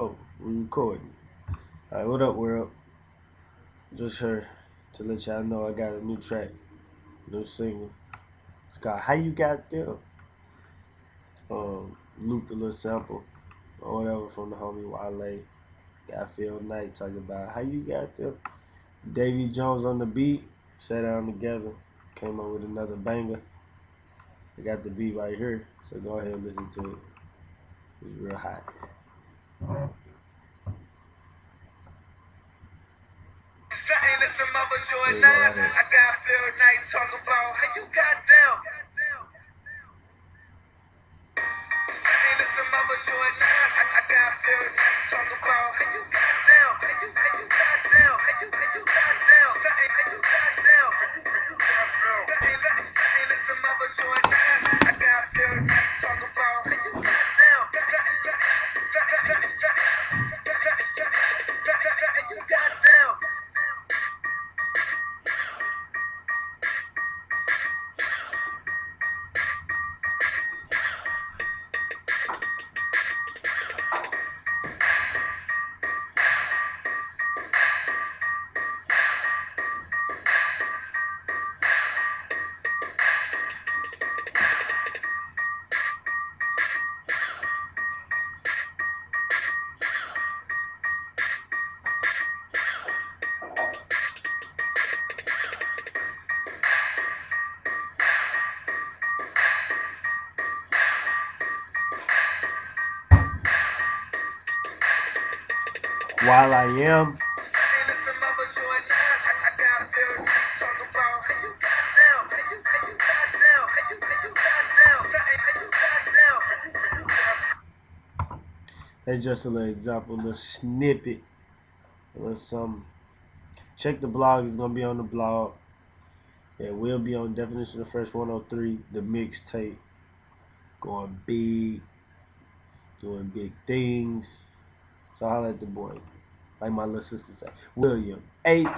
Oh, we recording. Alright, what up, world? Just here to let y'all know I got a new track, new single. It's called How You Got Them. Um, looped a little sample or whatever from the homie Wale. Got Phil Knight talking about how you got there. Davy Jones on the beat, sat down together, came up with another banger. I got the beat right here, so go ahead and listen to it. It's real hot. Jordan I got Phil Knight talk about how you got them. Ain't some other Jordan I, I got Phil Knight talk about how you got While I am, that's just a little example, a little snippet, a little something. Check the blog, it's gonna be on the blog. It will be on Definition of Fresh 103, the mixtape. Going big, doing big things. So holla at the boy. Like my little sister said. William H.